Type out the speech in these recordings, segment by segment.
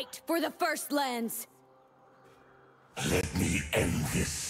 Fight for the First Lands! Let me end this.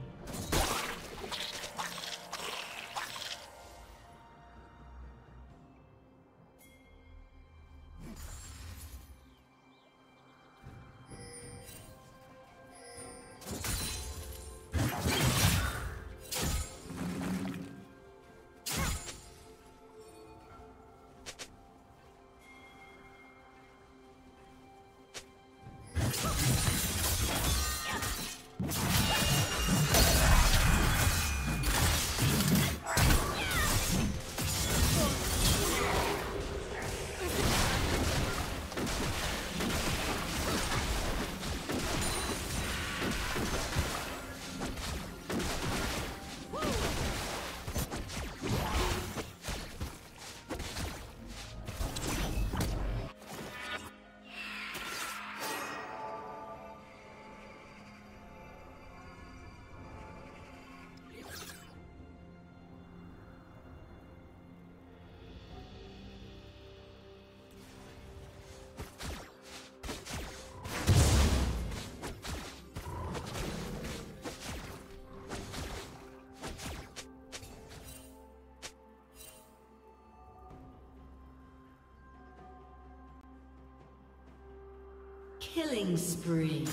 Killing spree.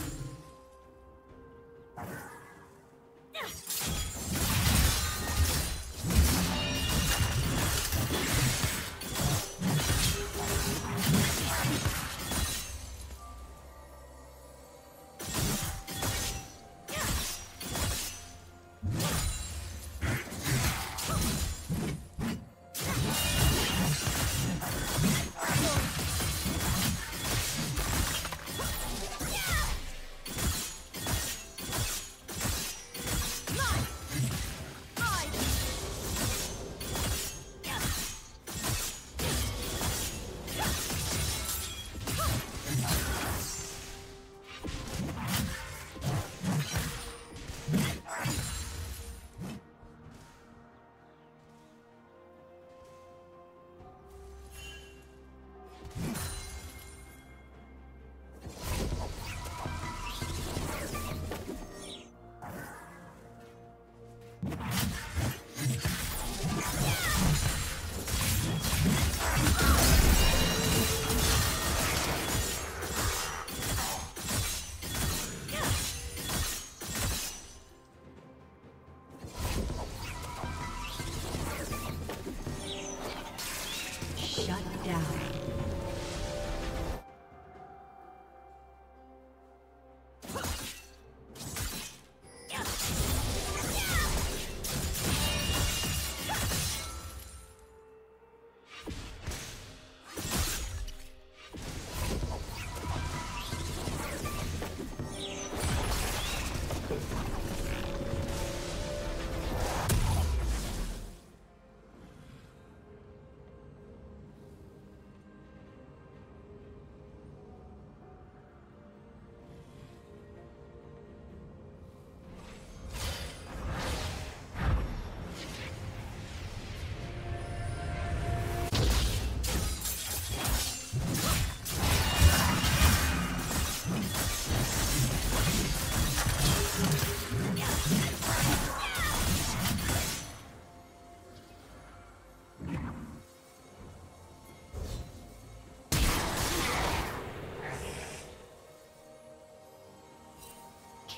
Shut down.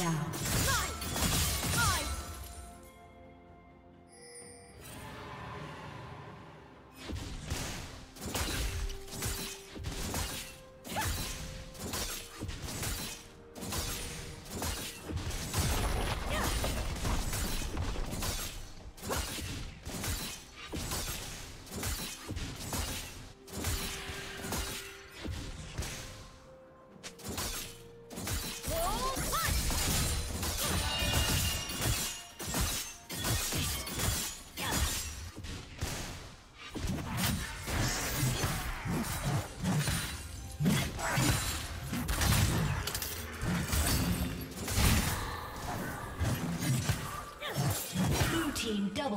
Down.